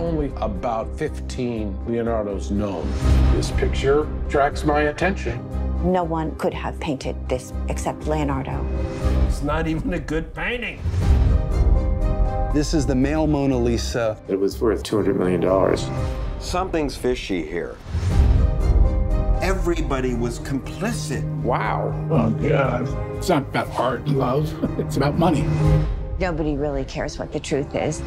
only about 15 Leonardos known. This picture attracts my attention. No one could have painted this except Leonardo. It's not even a good painting. This is the male Mona Lisa. It was worth $200 million. Something's fishy here. Everybody was complicit. Wow. Oh, God. It's not about art and love, it's about money. Nobody really cares what the truth is.